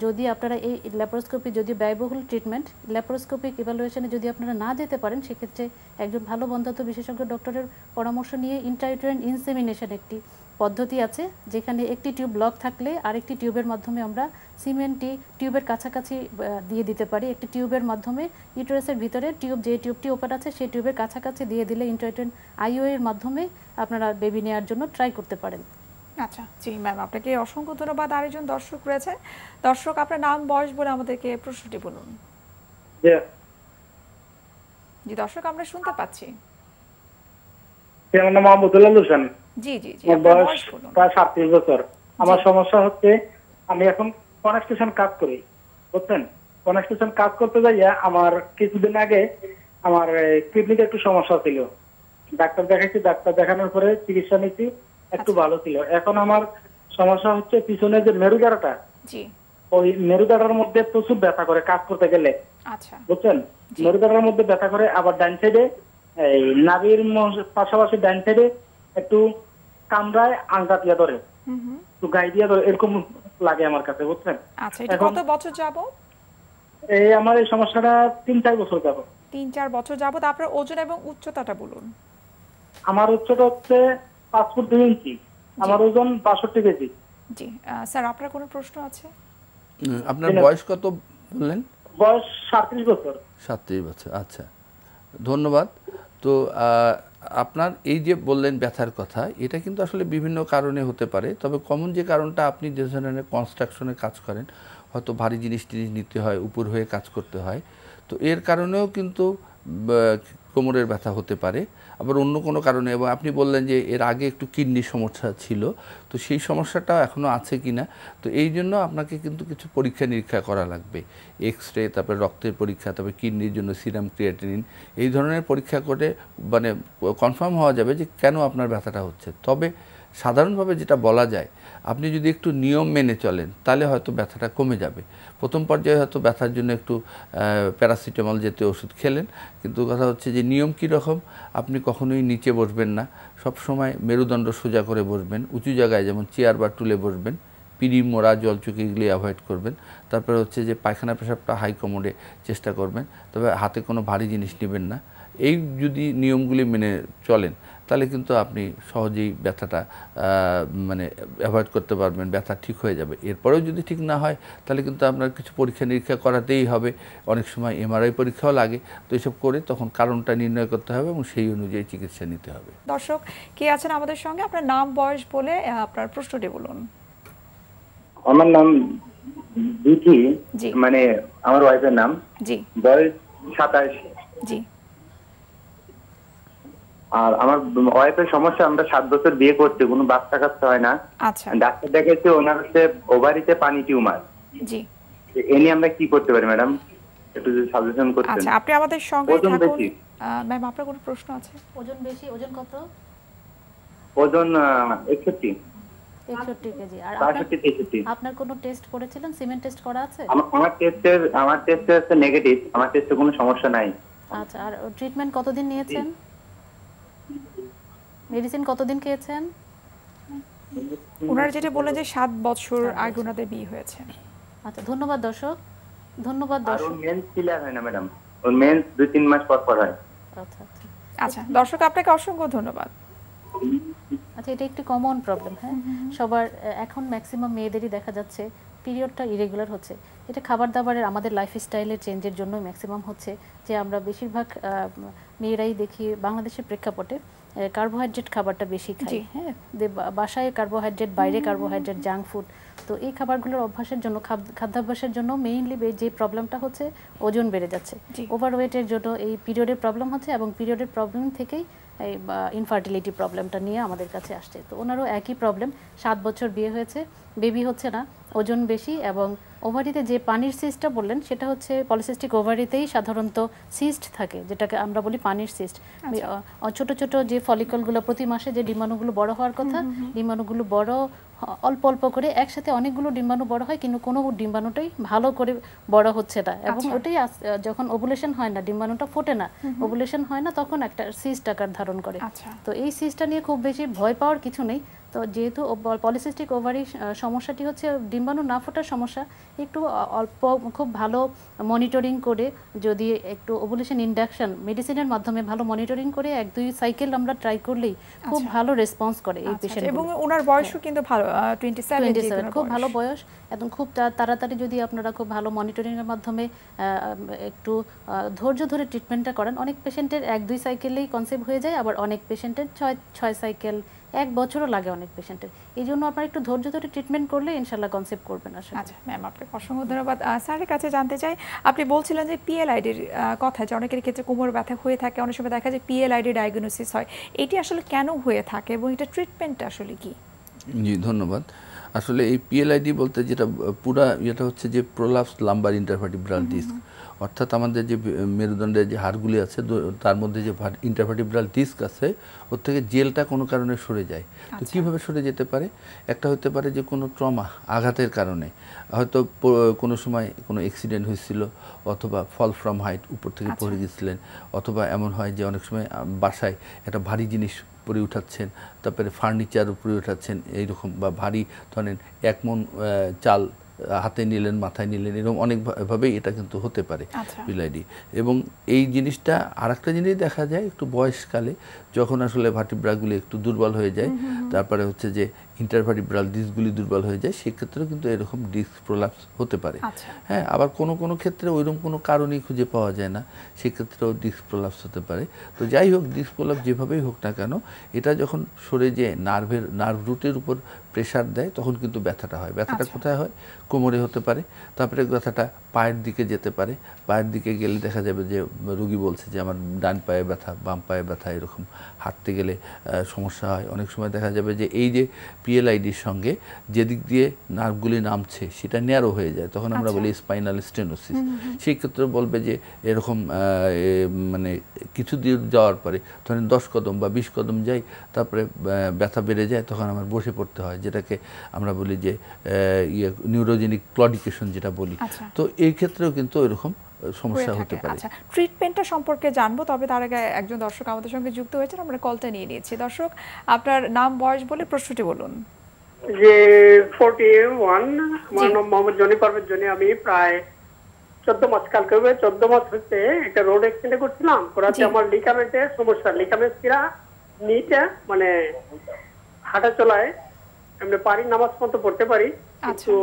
যদি আপনারা এই ল্যাপারোস্কোপি যদি ব্যয়বহুল ট্রিটমেন্ট ল্যাপারোস্কোপিক ইভ্যালুয়েশনে যদি আপনারা না যেতে পারেন, সেক্ষেত্রে একজন ভালো বন্ধাত্ম বিশেষজ্ঞ ডক্টরের পরামর্শ নিয়ে ইন্টাইট্রেন ইনসেমিনেশন একটি পদ্ধতি আছে, যেখানে একটি টিউব ব্লক থাকলে আরেকটি টিউবের মাধ্যমে আমরা সিমেন্টটি টিউবের কাছাকাছি দিয়ে দিতে পারি। একটি টিউবের মাধ্যমে ইউটারাসের ভিতরে টিউব যে টিউবটি ওপেন আছে, সেই টিউবের কাছাকাছি দিয়ে দিলে ইন্টাইট্রেন আইও এর মাধ্যমে আপনারা বেবি নেওয়ার জন্য ট্রাই করতে পারেন। আচ্ছা জি ম্যাম আপনাকে অসংখ্য ধন্যবাদ। আরেকজন দর্শক রয়েছে। দর্শক আপনার নাম বয়স বলে আমাদেরকে প্রশ্নটি বলুন। জি দর্শক আমরা শুনতে পাচ্ছি। আমার নাম মোহাম্মদুল্লাহ হোসেন জি জি জি বয়স প্রায় সাতত্রিশ বছর। আমার সমস্যা হচ্ছে আমি এখন কনস্ট্রাকশন কাজ করি বুঝছেন? কনস্ট্রাকশন কাজ করতে যাইয়া আমার কিছুদিন আগে আমার কিডনিতে একটু সমস্যা ছিল। ডাক্তার দেখাইছি ডাক্তার দেখানোর পরে চিকিৎসা নিচ্ছি একটু ভালো ছিল। এখন আমার সমস্যা হচ্ছে পিছনে যে মেরুদারাটা ওই মেরুদারার মধ্যে প্রচুর ব্যথা করে কাজ করতে গেলে। আচ্ছা। বুঝছেন? মেরুদণ্ডের মধ্যে ব্যথা করে আবার ডান সাইডে এই নাভির পাশাপাশি ডান সাইডে একটু কামড়ায় আঙ্গা দিয়ে ধরে। একটু গাই দিয়ে ধরে এরকম লাগে আমার কাছে বুঝছেন? আচ্ছা কত বছর যাবত এই আমার এই সমস্যাটা তিন চার বছর যাব। তিন চার বছর যাবত আপনার ওজন এবং উচ্চতাটা বলুন। আমার উচ্চতা হচ্ছে পাঁচ ফুট দুই ইঞ্চি। আমার ওজন বাষট্টি কেজি। জি স্যার আপনার কোনো প্রশ্ন আছে? আপনার। বয়স কত বললেন? বয়স সাতত্রিশ বছর। সাতত্রিশ বছর আচ্ছা। ধন্যবাদ। তো আপনার এই যে বললেন ব্যথার কথা এটা কিন্তু আসলে বিভিন্ন কারণে হতে পারে। তবে কমন যে কারণটা আপনি যে ধরনের কনস্ট্রাকশনে কাজ করেন হয়তো ভারী জিনিস টিনিস নিতে হয় উপর হয়ে কাজ করতে হয়। তো এর কারণেও কিন্তু আহ, কোমরের ব্যথা হতে পারে। আবার অন্য কোনো কারণে, এবং আপনি বললেন যে এর আগে একটু কিডনির সমস্যা ছিল, তো সেই সমস্যাটা এখনও আছে কি না তো এই জন্য আপনাকে কিন্তু কিছু পরীক্ষা নিরীক্ষা করা লাগবে। এক্স রে তারপরে রক্তের পরীক্ষা, তারপরে কিডনির জন্য সিরাম ক্রিয়েটিনিন এই ধরনের পরীক্ষা করে মানে কনফার্ম হওয়া যাবে যে কেন আপনার ব্যথাটা হচ্ছে। তবে সাধারণভাবে যেটা বলা যায়, আপনি যদি একটু নিয়ম মেনে চলেন, তাহলে হয়তো ব্যথাটা কমে যাবে। প্রথম পর্যায়ে হয়তো ব্যথার জন্য একটু প্যারাসিটামল জাতীয় ওষুধ খেলেন, কিন্তু কথা হচ্ছে যে নিয়ম কী রকম? আপনি কখনোই নিচে বসবেন না। সব সময় মেরুদণ্ড সোজা করে বসবেন, উঁচু জায়গায় যেমন চেয়ার বা টুলে বসবেন, পিড়ি, মোড়া জলচুকি এগুলি অ্যাভয়েড করবেন। তারপরে হচ্ছে যে পায়খানা পেশাবটা হাই কমোডে চেষ্টা করবেন, তবে হাতে কোনো ভারী জিনিস নেবেন না। এই যদি নিয়মগুলি মেনে চলেন তাহলে কিন্তু আপনি সহজেই ব্যথাটা মানে অ্যাভয়েড করতে পারবেন ব্যথা ঠিক হয়ে যাবে। এরপরেও যদি ঠিক না হয় তাহলে কিন্তু আপনার কিছু পরীক্ষা নিরীক্ষা করাতেই হবে। অনেক সময় এমআরআই পরীক্ষাও লাগে। তো এসব করে তখন কারণটা নির্ণয় করতে হবে এবং সেই অনুযায়ী চিকিৎসা নিতে হবে। দর্শক কে আছেন আমাদের সঙ্গে? আপনার নাম বয়স বলে আপনার প্রশ্নটি বলুন। আমার নাম মানে আমার ওয়াইফের নাম। জি। বয়স সাতাশ। জি। আর আমার ওয়াইফের সমস্যা আমরা সাত বছর বিয়ে করছি কোনো বাচ্চা কাচ্চা হয় না। আচ্ছা। ডাক্তার দেখেছে ওনার হচ্ছে ওভারিতে পানি টিউমার। জি। এ নিয়ে আমরা কি করতে পারি ম্যাডাম একটু যদি সাজেশন করতেন। আচ্ছা আপনি আমাদের সঙ্গে ওজন থাকুন। বেশি। ম্যাম আপনার কোনো প্রশ্ন আছে? ওজন বেশি ওজন কত? ওজন কেজি। আর আপনার কোনো টেস্ট করেছিলেন? সিমেন্ট টেস্ট করা আছে? আমার টেস্টের আমার টেস্টে নেগেটিভ আমার টেস্টে কোনো সমস্যা নাই। আচ্ছা আর ট্রিটমেন্ট কতদিন নিয়েছেন? মেডিসিন কতদিন খেয়েছেন? ওনারা যেটা বললেন যে সাত বছর আগে ওনাদের বিয়ে হয়েছে। আচ্ছা ধন্যবাদ দর্শক। ধন্যবাদ আর দর্শক। মেন্স ক্লিয়ার হয় না ম্যাডাম ওর মেন্স দুই তিন মাস পর পর হয়। আচ্ছা আচ্ছা। আচ্ছা দর্শক আপনাকে অসংখ্য ধন্যবাদ। আচ্ছা এটা একটি কমন প্রবলেম হ্যাঁ? সবার এখন ম্যাক্সিমাম মেয়েদেরই দেখা যাচ্ছে পিরিয়ডটা ইরেগুলার হচ্ছে। এটা খাবার দাবারের আমাদের লাইফস্টাইলের চেঞ্জের জন্য ম্যাক্সিমাম হচ্ছে যে আমরা বেশিরভাগ আহ, মেয়েরাই দেখি বাংলাদেশের প্রেক্ষাপটে। কার্বোহাইড্রেট খাবারটা বেশি খাই হ্যাঁ? বাসায় কার্বোহাইড্রেট বাইরে কার্বোহাইড্রেট জাঙ্ক ফুড তো এই খাবারগুলোর অভ্যাসের জন্য খাদ- খাদ্যাভ্যাসের জন্য মেইনলি যে প্রবলেমটা হচ্ছে ওজন বেড়ে যাচ্ছে। ওভারওয়েটের জন্য এই পিরিয়ডের প্রবলেম হচ্ছে এবং পিরিয়ডের প্রবলেম থেকেই এই ইনফার্টিলিটি প্রবলেমটা নিয়ে আমাদের কাছে আসছে। তো ওনারও একই প্রবলেম সাত বছর বিয়ে হয়েছে বেবি হচ্ছে না ওজন বেশি এবং ওভারিতে যে পানির সিস্টটা বললেন সেটা হচ্ছে পলিসিস্টিক ওভারিতেই সাধারণত সিস্ট থাকে যেটাকে আমরা বলি পানির সিস্ট। ছোট ছোট যে ফলিকলগুলো প্রতি মাসে যে ডিম্বাণুগুলো বড় হওয়ার কথা ডিম্বাণুগুলো বড় অল্প অল্প করে একসাথে অনেকগুলো ডিম্বাণু বড় হয় কিন্তু কোনো ডিম্বাণুটাই ভালো করে বড় হচ্ছে না। এবং আচ্ছা। ওটাই যখন ওভুলেশন হয় না ডিম্বাণুটা ফোটে না ওভুলেশন হয় না তখন একটা সিস্ট আকার ধারণ করে। আচ্ছা। তো এই সিস্টটা নিয়ে খুব বেশি ভয় পাওয়ার কিছু নেই তো যেহেতু পলিসিস্টিক ওভারি সমস্যাটি হচ্ছে ডিম্বাণু না ফোটার সমস্যা একটু অল্প খুব ভালো মনিটরিং করে যদি একটু ওভুলেশন ইন্ডাকশন মেডিসিনের মাধ্যমে ভালো মনিটরিং করে এক দুই সাইকেল আমরা ট্রাই করলেই খুব আচ্ছা। ভালো রেসপন্স করে এই আচ্ছা, আচ্ছা। পেশেন্ট এবং ওনার বয়সও কিন্তু ভালো টোয়েন্টি সেভেন 27 খুব ভালো বয়স এবং খুব তাড়াতাড়ি যদি আপনারা খুব ভালো মনিটরিং এর মাধ্যমে একটু ধৈর্য ধরে ট্রিটমেন্টটা করেন অনেক পেশেন্টের এক দুই সাইকেলেই কনসেপ্ট হয়ে যায় আবার অনেক পেশেন্টের ছয় ছয় সাইকেল এক বছরও লাগে অনেক পেশেন্টের এই জন্য আপনার একটু ধৈর্য ধরে ট্রিটমেন্ট করলে ইনশাল্লাহ কনসেপ্ট করবেন আসলে আচ্ছা ম্যাম আপনাকে অসংখ্য ধন্যবাদ। স্যারের কাছে জানতে চাই আপনি বলছিলেন যে পিএলআইডির কথা যে অনেকের ক্ষেত্রে কোমর ব্যথা হয়ে থাকে অনেক সময় দেখা যায় পিএলআইডি ডায়াগনোসিস হয়। এটি আসলে কেন হয়ে থাকে এবং এটা ট্রিটমেন্টটা আসলে কি? জি ধন্যবাদ। আসলে এই পিএলআইডি বলতে যেটা পুরা এটা হচ্ছে যে প্রোলাপস লাম্বার ইন্টারভার্টিব্রাল ডিস্ক অর্থাৎ আমাদের যে মেরুদণ্ডের যে হাড়গুলি আছে তার মধ্যে যে ইন্টারভার্টিব্রাল ডিস্ক আছে ওর থেকে জেলটা কোনো কারণে সরে যায়। তো কীভাবে সরে যেতে পারে? একটা হতে পারে যে কোনো ট্রমা আঘাতের কারণে। হয়তো কোনো সময় কোনো অ্যাক্সিডেন্ট হয়েছিল অথবা ফল ফ্রম হাইট উপর থেকে পড়ে গেছিলেন অথবা এমন হয় যে অনেক সময় বাসায় একটা ভারী জিনিস পরে উঠাচ্ছেন তারপরে ফার্নিচার উপরে উঠাচ্ছেন এইরকম বা ভারী ধরেন এক মন চাল হাতে নিলেন মাথায় নিলেন এরকম অনেকভাবেই এটা কিন্তু হতে পারে আচ্ছা। পিলাইডি এবং এই জিনিসটা আর একটা জিনিস দেখা যায় একটু বয়সকালে যখন আসলে ভার্টিব্রাগুলি একটু দুর্বল হয়ে যায় তারপরে হচ্ছে যে ইন্টারভার্টিব্রাল ডিস্কগুলি দুর্বল হয়ে যায় সেক্ষেত্রেও কিন্তু এরকম ডিস্ক প্রলাপস হতে পারে আচ্ছা। হ্যাঁ আবার কোনো কোনো ক্ষেত্রে ওইরকম কোনো কারণই খুঁজে পাওয়া যায় না সেক্ষেত্রেও ডিস্ক প্রলাপস হতে পারে তো যাই হোক ডিস্ক প্রলাপস যেভাবেই হোক না কেন এটা যখন সরে যে নার্ভের নার্ভ রুটের উপর প্রেশার দেয় তখন কিন্তু ব্যথাটা হয়। ব্যথাটা আচ্ছা। কোথায় হয়? কোমরে হতে পারে। তারপরে ব্যথাটা পায়ের দিকে যেতে পারে। পায়ের দিকে গেলে দেখা যাবে যে রুগী বলছে যে আমার ডান পায়ে ব্যথা বাম পায়ে ব্যথা এরকম হাঁটতে গেলে সমস্যা হয়। অনেক সময় দেখা যাবে যে এই যে পিএলআইডির সঙ্গে যেদিক দিয়ে নার্ভগুলি নামছে সেটা ন্যারো হয়ে যায়। তখন আমরা আচ্ছা। বলি স্পাইনাল স্টেনোসিস সেই ক্ষেত্রে বলবে যে এরকম মানে কিছু দূর যাওয়ার পরে ধরেন দশ কদম বা বিশ কদম যাই তারপরে ব্যথা বেড়ে যায় তখন আমার বসে পড়তে হয়। যেটাকে আমরা বলি যে ইয়ে নিউরোজেনিক ক্লডিকেশন যেটা বলি। আচ্ছা। তো এই ক্ষেত্রেও কিন্তু এরকম সমস্যা হতে পারে। আচ্ছা ট্রিটমেন্টটা সম্পর্কে জানব তবে তার আগে একজন দর্শক আমাদের সঙ্গে যুক্ত হয়েছেন আমরা কলটা নিয়ে নিয়েছি। দর্শক আপনার নাম বয়স বলে প্রশ্নটি বলুন। যে ফোর্টি ওয়ান আমার নাম মোহাম্মদ জনি পারভেজ জনি। আমি প্রায় চোদ্দ মাস কালকে হবে চোদ্দ মাস হচ্ছে একটা রোড অ্যাক্সিডেন্ট করছিলাম করাতে। আমার লিকামেন্টের সমস্যা। লিকামেন্ট কিরা নিটা মানে হাঁটা চলায় এমনি পারি নামাজ মতো পড়তে পারি কিন্তু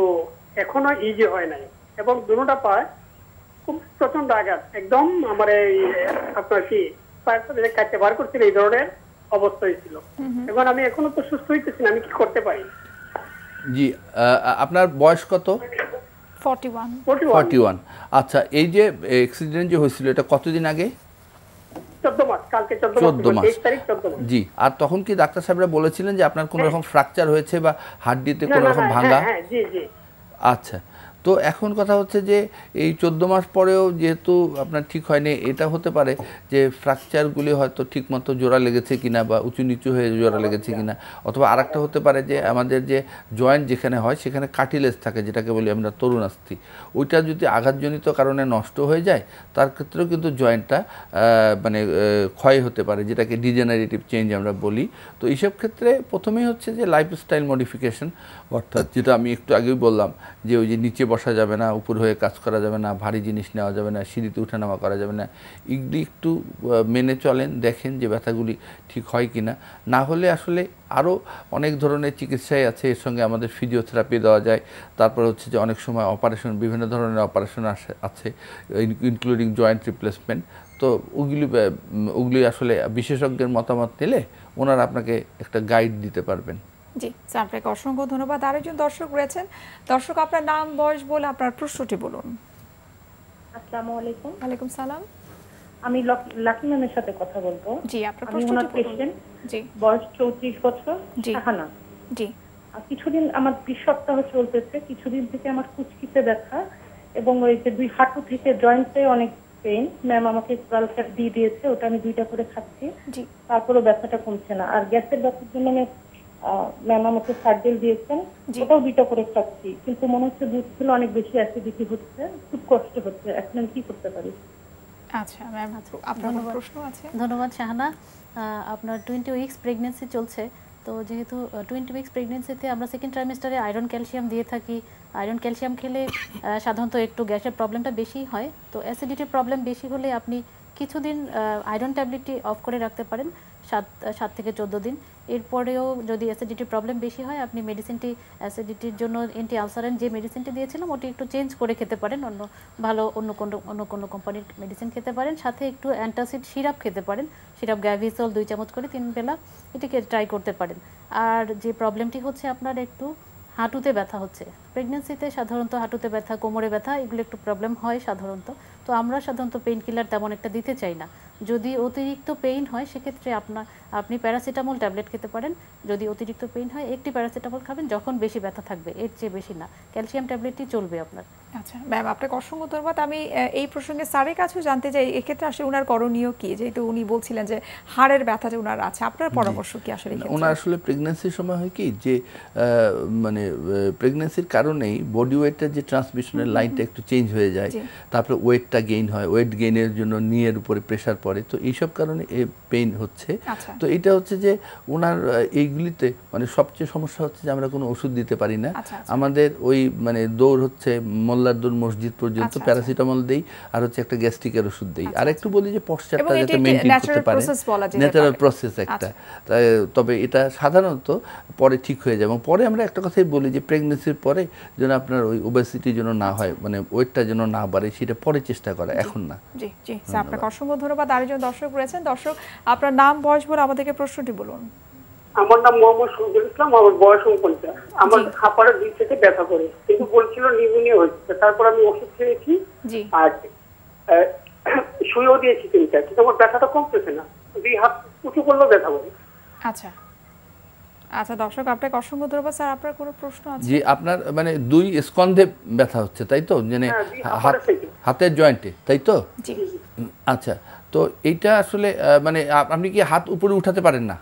এখনও ইজি হয় নাই। এবং দুটা পায় খুব প্রচণ্ড আঘাত। একদম আমার এই আপনার কি পায়ের সাথে যে কাটতে বার করছিল এই ধরনের অবস্থা হয়েছিল এখন আমি এখনও তো সুস্থ হইতেছি না আমি কি করতে পারি? জি আহ, আপনার বয়স কত? Forty one. Forty forty one. আচ্ছা এই যে অ্যাক্সিডেন্ট যে হয়েছিল এটা কতদিন আগে? কালকে মাস তারিখ জি আর তখন কি ডাক্তার সাহেবরা বলেছিলেন যে আপনার কোনো রকম ফ্র্যাকচার হয়েছে বা হাড্ডিতে কোনো রকম ভাঙা হ্যাঁ হ্যাঁ জি জি। আচ্ছা। তো এখন কথা হচ্ছে যে এই চোদ্দ মাস পরেও যেহেতু আপনার ঠিক হয়নি এটা হতে পারে যে ফ্র্যাকচারগুলি হয়তো ঠিকমতো জোড়া লেগেছে কিনা বা উঁচু নিচু হয়ে জোড়া লেগেছে কিনা অথবা আরেকটা হতে পারে যে আমাদের যে জয়েন্ট যেখানে হয় সেখানে কাটিলেজ থাকে যেটাকে বলি আমরা তরুণাস্থি। ওইটা যদি আঘাতজনিত কারণে নষ্ট হয়ে যায় তার ক্ষেত্রেও কিন্তু জয়েন্টটা মানে ক্ষয় হতে পারে যেটাকে ডিজেনারেটিভ চেঞ্জ আমরা বলি। তো এইসব ক্ষেত্রে প্রথমেই হচ্ছে যে লাইফস্টাইল মডিফিকেশন অর্থাৎ যেটা আমি একটু আগেই বললাম, যে ওই যে নিচে বসা যাবে না, উপর হয়ে কাজ করা যাবে না, ভারী জিনিস নেওয়া যাবে না, সিঁড়িতে উঠানামা করা যাবে না, এগুলি একটু মেনে চলেন, দেখেন যে ব্যথাগুলি ঠিক হয় কি না না হলে আসলে আরও অনেক ধরনের চিকিৎসাই আছে, এর সঙ্গে আমাদের ফিজিওথেরাপি দেওয়া যায়। তারপর হচ্ছে যে অনেক সময় অপারেশন বিভিন্ন ধরনের অপারেশন আছে ইনক্লুডিং জয়েন্ট রিপ্লেসমেন্ট তো ওগুলি ওগুলি আসলে বিশেষজ্ঞের মতামত নিলে ওনারা আপনাকে একটা গাইড দিতে পারবেন। জি স্যার আপনাকে অসংখ্য ধন্যবাদ। আরেকজন দর্শক রয়েছেন। দর্শক আপনার নাম বয়স বলে আপনার প্রশ্নটি বলুন। আসসালামু আলাইকুম। ওয়ালাইকুম সালাম। আমি লক- ম্যামের সাথে কথা বলব। জি আপনার প্রশ্নটি বলুন। পেশেন্ট জি। বয়স চৌত্রিশ বছর জি। শাহানা। জি। আর কিছুদিন আমার বিশ সপ্তাহ চলতেছে কিছুদিন থেকে আমার কুচকিতে ব্যথা এবং ওই যে দুই হাঁটু থেকে জয়েন্টে অনেক পেইন ম্যাম আমাকে ক্যালকার দিয়ে দিয়েছে ওটা আমি দুইটা করে খাচ্ছি। জি। তারপরেও ব্যথাটা কমছে না। আর গ্যাসের ব্যথার জন্য আমি ম্যাম আমাকে সার্জেল দিয়েছেন। ওটাও দুইটা করে খাচ্ছি। কিন্তু মনে হচ্ছে দুধ খেলে অনেক বেশি অ্যাসিডিটি হচ্ছে। খুব কষ্ট হচ্ছে। এখন আমি কি করতে পারি? আচ্ছা ম্যাম আপনার প্রশ্ন আছে? ধন্যবাদ শাহানা। আপনার টোয়েন্টি উইকস প্রেগনেন্সি চলছে। তো যেহেতু টোয়েন্টি উইকস প্রেগনেন্সিতে আমরা সেকেন্ড ট্রাইমেস্টারে আয়রন ক্যালসিয়াম দিয়ে থাকি। আয়রন ক্যালসিয়াম খেলে সাধারণত একটু গ্যাসের প্রবলেমটা বেশি হয়। তো অ্যাসিডিটির প্রবলেম বেশি হলে আপনি কিছুদিন আয়রন ট্যাবলেটটি অফ করে রাখতে পারেন। সাত সাত থেকে চোদ্দ দিন। এরপরেও যদি অ্যাসিডিটির প্রবলেম বেশি হয়, আপনি মেডিসিনটি অ্যাসিডিটির জন্য অ্যান্টি আলসারেন যে মেডিসিনটি দিয়েছিলাম, ওটি একটু চেঞ্জ করে খেতে পারেন। অন্য, ভালো অন্য কোনো অন্য কোনো কোম্পানির মেডিসিন খেতে পারেন। সাথে একটু অ্যান্টাসিড সিরাপ খেতে পারেন। সিরাপ গ্যাভিসল দুই চামচ করে তিন বেলা এটিকে ট্রাই করতে পারেন। আর যে প্রবলেমটি হচ্ছে আপনার একটু হাঁটুতে ব্যথা হচ্ছে। প্রেগনেন্সিতে সাধারণত হাঁটুতে ব্যথা, কোমরে ব্যথা, এগুলো একটু প্রবলেম হয় সাধারণত। তো আমরা সাধারণত পেইন কিলার তেমন একটা দিতে চাই না। যদি অতিরিক্ত পেইন হয় সেক্ষেত্রে আপনার আপনি প্যারাসিটামল ট্যাবলেট খেতে পারেন। যদি অতিরিক্ত পেইন হয় একটি প্যারাসিটামল খাবেন যখন বেশি ব্যথা থাকবে এর চেয়ে বেশি না। ক্যালসিয়াম ট্যাবলেটই চলবে আপনার। আচ্ছা ম্যাম আপনাকে অসংখ্য ধন্যবাদ। আমি এই প্রসঙ্গে স্যারের কাছেও জানতে চাই এক্ষেত্রে আসলে ওনার করণীয় কি? যেহেতু উনি বলছিলেন যে হাড়ের ব্যথা যে ওনার আছে আপনার পরামর্শ কি আসলে? ওনার আসলে প্রেগনেন্সির সময় হয় কি যে মানে প্রেগনেন্সির কারণেই বডি ওয়েটের যে ট্রান্সমিশনের লাইনটা একটু চেঞ্জ হয়ে যায়। তারপরে ওয়েটটা গেইন হয় ওয়েট গেইনের জন্য নিয়ের উপরে প্রেশার পড়ে। তো এইসব কারণে পেইন হচ্ছে। আচ্ছা। তো এটা হচ্ছে যে ওনার এইগুলিতে মানে সবচেয়ে সমস্যা হচ্ছে যে আমরা কোনো ওষুধ দিতে পারি না। আচ্ছা, আচ্ছা। আমাদের ওই মানে দৌড় হচ্ছে মোল্লার দৌড় মসজিদ পর্যন্ত। প্যারাসিটামল দেই আর হচ্ছে একটা গ্যাস্ট্রিকের ওষুধ দেই। আর একটু বলি যে পশ্চাৎটা যাতে মেনটেন করতে পারে। ন্যাচারাল প্রসেস একটা। তবে এটা সাধারণত পরে ঠিক হয়ে যায়। এবং পরে আমরা একটা কথাই বলি যে প্রেগনেন্সির পরে যেন আপনার ওই ওবেসিটি যেন না হয় মানে ওয়েটটা যেন না বাড়ে সেটা পরে চেষ্টা করা এখন না। জি জি। স্যার আপনাকে অসংখ্য ধন্যবাদ। আরেকজন দর্শক রয়েছেন। দর্শক আপনার নাম বয়স বলে আমাদেরকে প্রশ্নটি বলুন। আমার নাম মোহাম্মদ শহীদুল ইসলাম আমার বয়স উনপঞ্চাশ। আমার খাপারের দিক থেকে ব্যথা করে। কিন্তু বলছিল নিউমোনিয়া হচ্ছে তারপর আমি ওষুধ খেয়েছি। জি। আর শুয়েও দিয়েছি তিনটা। কিন্তু আমার ব্যথাটা কমতেছে না। দুই হাত উঁচু করলেও ব্যথা করে। আচ্ছা। আচ্ছা দর্শক আপনাকে অসংখ্য ধন্যবাদ। স্যার আপনার কোনো প্রশ্ন আছে? যে আপনার মানে দুই স্কন্ধে ব্যথা হচ্ছে তাই তো? মানে হ্যাঁ। হাতের জয়েন্টে তাই তো? জি। আচ্ছা। তো এইটা আসলে মানে আপনি কি হাত উপরে উঠাতে পারেন না?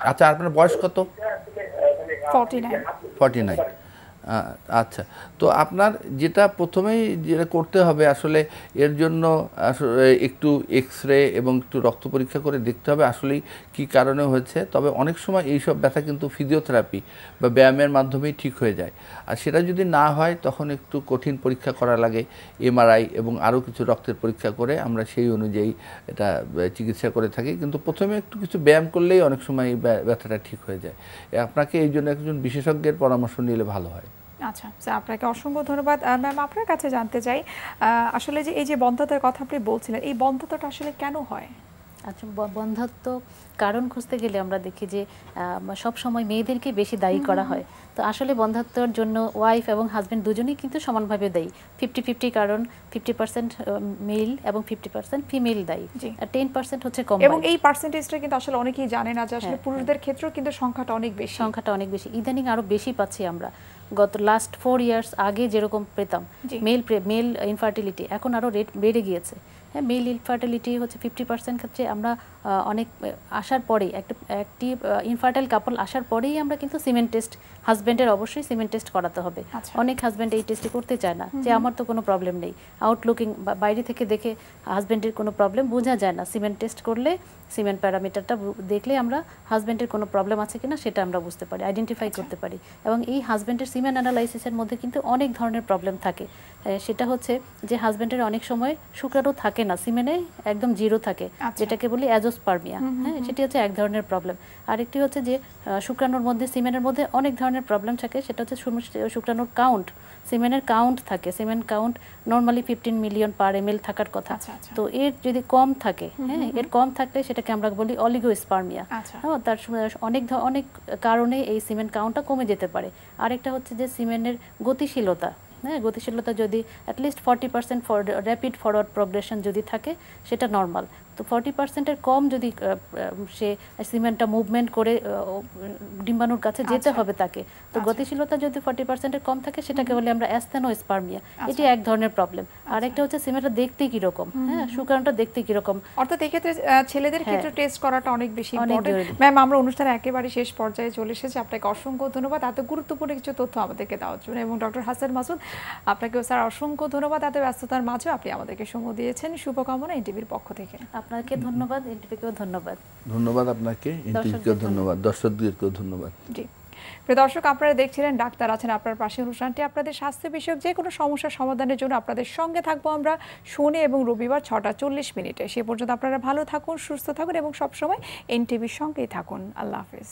আচ্ছা আপনার বয়স কত? ফর্টি নাইন ফর্টি নাইন আচ্ছা। তো আপনার যেটা প্রথমেই যেটা করতে হবে আসলে এর জন্য একটু এক্স রে এবং একটু রক্ত পরীক্ষা করে দেখতে হবে আসলেই কি কারণে হয়েছে। তবে অনেক সময় এইসব ব্যথা কিন্তু ফিজিওথেরাপি বা ব্যায়ামের মাধ্যমেই ঠিক হয়ে যায়। আর সেটা যদি না হয়, তখন একটু কঠিন পরীক্ষা করা লাগে এমআরআই এবং আরও কিছু রক্তের পরীক্ষা করে আমরা সেই অনুযায়ী এটা চিকিৎসা করে থাকি। কিন্তু প্রথমে একটু কিছু ব্যায়াম করলেই অনেক সময় এই ব্যা- ব্যথাটা ঠিক হয়ে যায়। আপনাকে এই জন্য একজন বিশেষজ্ঞের পরামর্শ নিলে ভালো হয়। আচ্ছা স্যার আপনাকে অসংখ্য ধন্যবাদ। ম্যাম আপনার কাছে জানতে চাই আসলে যে এই যে বন্ধাতার কথা আপনি বলছিলেন এই বন্ধাতাটা আসলে কেন হয়? আচ্ছা ব- কারণ খুঁজতে গেলে আমরা দেখি যে সব সময় মেয়েদেরকে বেশি দায়ী করা হয়। তো আসলে বন্ধাত্বর জন্য ওয়াইফ এবং হাজবেন্ড দুজনেই কিন্তু সমানভাবে দায়ী। ফিফটি ফিফটি কারণ ফিফটি পার্সেন্ট মেল এবং ফিফটি পার্সেন্ট ফিমেল দায়ী। আর টেন পার্সেন্ট হচ্ছে কম এবং এই পার্সেন্টেজটা কিন্তু আসলে অনেকেই জানে না যে আসলে হ্যাঁ, পুরুষদের ক্ষেত্রেও কিন্তু সংখ্যাটা অনেক বেশি। সংখ্যাটা অনেক বেশি। ইদানিং আরও বেশি পাচ্ছি আমরা। গত লাস্ট ফোর ইয়ার্স আগে যেরকম পেতাম মেল মেল ইনফার্টিলিটি এখন আরও রেট বেড়ে গিয়েছে। হ্যাঁ মেল ইনফার্টিলিটি হচ্ছে ফিফটি পার্সেন্ট ক্ষেত্রে আমরা অনেক আসার পরেই একটা একটি ইনফার্টাইল কাপল আসার পরেই আমরা কিন্তু সিমেন্ট টেস্ট হাজব্যান্ডের অবশ্যই সিমেন্ট টেস্ট করাতে হবে। আচ্ছা। অনেক হাজব্যান্ড এই টেস্টটি করতে চায় না। যে আমার তো কোনো প্রবলেম নেই। আউটলুকিং বাইরে থেকে দেখে হাজব্যান্ডের কোনো প্রবলেম বোঝা যায় না। সিমেন্ট টেস্ট করলে সিমেন্ট প্যারামিটারটা দেখলে আমরা হাজব্যান্ডের কোনো প্রবলেম আছে কিনা সেটা আমরা বুঝতে পারি আইডেন্টিফাই করতে পারি। এবং এই হাজব্যান্ডের সিমেন্ট অ্যানালাইসিসের মধ্যে কিন্তু অনেক ধরনের প্রবলেম থাকে। সেটা হচ্ছে যে হাজব্যান্ডের অনেক সময় শুক্রাণু থাকে না সিমেনে একদম জিরো থাকে। আচ্ছা। যেটাকে বলি অ্যাজোস্পার্মিয়া হ্যাঁ সেটি হচ্ছে এক ধরনের প্রবলেম আরেকটি হচ্ছে যে শুক্রাণুর মধ্যে সিমেনের মধ্যে অনেক ধরনের প্রবলেম থাকে সেটা হচ্ছে শুক্রাণুর কাউন্ট সিমেনের কাউন্ট থাকে। Semen count normally fifteen million per M থাকার কথা। আচ্ছা, আচ্ছা। তো এর যদি কম থাকে হ্যাঁ এর কম থাকলে সেটাকে আমরা বলি অলিগোস্পার্মিয়া আচ্ছা। হ্যাঁ তার অনেক অনেক কারণে এই সিমেন্ট কাউন্টটা কমে যেতে পারে। আরেকটা হচ্ছে যে সিমেন্টের গতিশীলতা হ্যাঁ গতিশীলতা যদি at least forty percent for rapid forward progression যদি থাকে সেটা নর্মাল তো ফর্টি পার্সেন্টের কম যদি সে সিমেন্টটা মুভমেন্ট করে ডিম্বাণুর কাছে যেতে হবে তাকে। তো গতিশীলতা যদি ফর্টি পার্সেন্টের কম থাকে সেটাকে বলে আমরা অ্যাস্থেনোস্পার্মিয়া এটি এক ধরনের প্রবলেম আরেকটা হচ্ছে সিমেন্টটা দেখতে কীরকম। হ্যাঁ শুকানোটা দেখতে কীরকম। অর্থাৎ এক্ষেত্রে ছেলেদের হ্যাঁ। ক্ষেত্রে টেস্ট করাটা অনেক বেশি ইম্পর্টেন্ট ম্যাম আমরা অনুষ্ঠানে একেবারে শেষ পর্যায়ে চলে এসেছি। আপনাকে অসংখ্য ধন্যবাদ। এত গুরুত্বপূর্ণ কিছু তথ্য আমাদেরকে দেওয়ার জন্য। এবং ডক্টর হাসান মাসুদ আপনাকেও স্যার অসংখ্য ধন্যবাদ। এত ব্যস্ততার মাঝেও আপনি আমাদেরকে সময় দিয়েছেন। শুভকামনা এনটিভির পক্ষ থেকে। আপনাকে ধন্যবাদ এনটিভিকেও ধন্যবাদ। ধন্যবাদ আপনাকে এনটিভিকেও ধন্যবাদ। দর্শকদেরকেও ধন্যবাদ। জি। প্রিয় দর্শক আপনারা দেখছিলেন ডাক্তার আছেন আপনার পাশে অনুষ্ঠানটি। আপনাদের স্বাস্থ্য বিষয়ক যে কোনো সমস্যার সমাধানের জন্য আপনাদের সঙ্গে থাকব আমরা শনি এবং রবিবার ছটা চল্লিশ মিনিটে। সে পর্যন্ত আপনারা ভালো থাকুন সুস্থ থাকুন এবং সবসময় এনটিভির সঙ্গেই থাকুন। আল্লাহ হাফিজ।